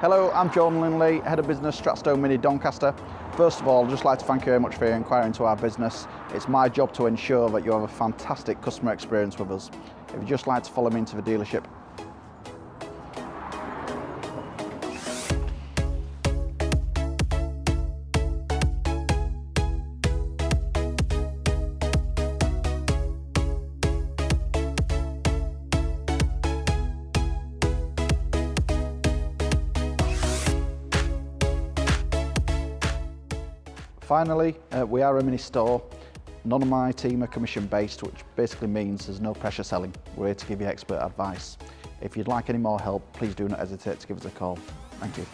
Hello, I'm Jordan Linley, Head of Business, Stratstone Mini Doncaster. First of all, I'd just like to thank you very much for your inquiry into our business. It's my job to ensure that you have a fantastic customer experience with us. If you'd just like to follow me into the dealership, Finally, uh, we are a mini store. None of my team are commission based, which basically means there's no pressure selling. We're here to give you expert advice. If you'd like any more help, please do not hesitate to give us a call. Thank you.